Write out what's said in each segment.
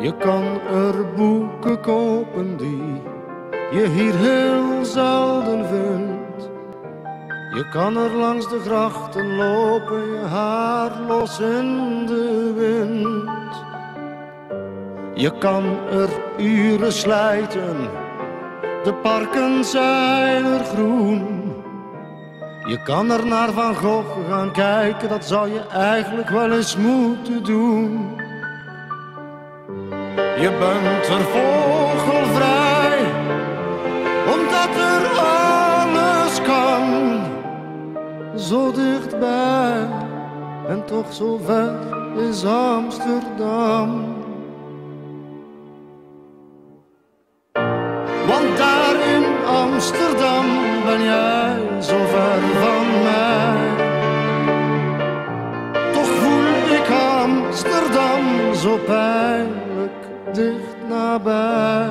Je kan er boeken kopen die je hier heel zelden vindt. Je kan er langs de grachten lopen, je haar los in de wind. Je kan er uren slijten, de parken zijn er groen. Je kan er naar Van Gogh gaan kijken, dat zou je eigenlijk wel eens moeten doen. Je bent er vogelvrij, omdat er alles kan. Zo dichtbij en toch zo ver is Amsterdam. Want daar in Amsterdam ben jij zo ver van mij. Toch voel ik Amsterdam zo pijnlijk nabij.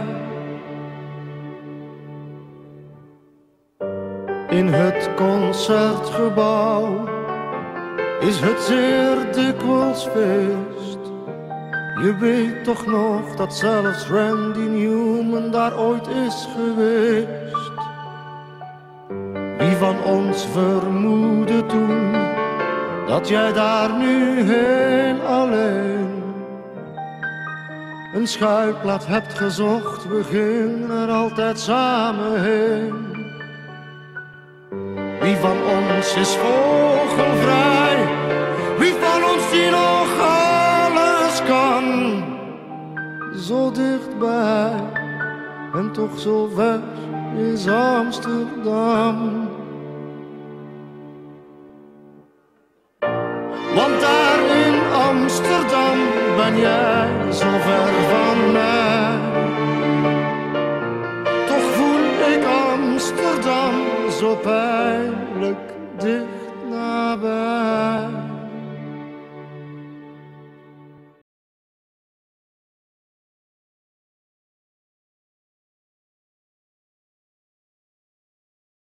In het concertgebouw is het zeer dikwijls feest. Je weet toch nog dat zelfs Randy Newman daar ooit is geweest. Wie van ons vermoedde toen dat jij daar nu heel alleen een schuilplaats hebt gezocht? We gingen er altijd samen heen. Wie van ons is vogelvrij? Wie van ons die nog alles kan? Zo dichtbij en toch zo ver is Amsterdam. Amsterdam ben jij zo ver van mij. Toch voel ik Amsterdam zo pijnlijk dicht nabij.